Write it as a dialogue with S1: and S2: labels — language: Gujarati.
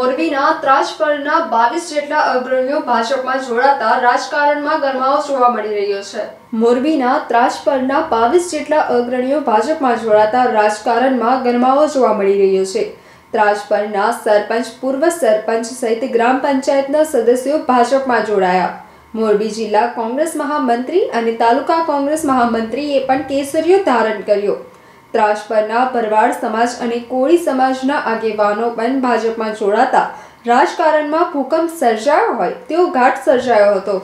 S1: મોરબીના ત્રાજપરના બાવીસ જેટલા અગ્રણીઓ ભાજપમાં જોડાતા રાજકારણમાં ગરમાવો જોવા મળી રહ્યો છે. મોરબીના ત્રાજપરના બાવીસ જેટલા અગ્રણીઓ ભાજપમાં જોડાતા રાજકારણમાં ગરમાવો જોવા મળી રહ્યો છે. ત્રાજપરના સરપંચ, પૂર્વ સરપંચ સહિત ગ્રામ પંચાયતના સદસ્યો ભાજપમાં જોડાયા. મોરબી જિલ્લા કોંગ્રેસ મહામંત્રી અને તાલુકા કોંગ્રેસ મહામંત્રીએ પણ કેસરીઓ ધારણ કર્યો. ત્રાસપરના પરવાડ સમાજ અને કોળી સમાજના આગેવાનો પણ ભાજપમાં જોડાતા રાજકારણમાં ભૂકંપ સર્જાયો હોય તેવો ઘાટ સર્જાયો હતો.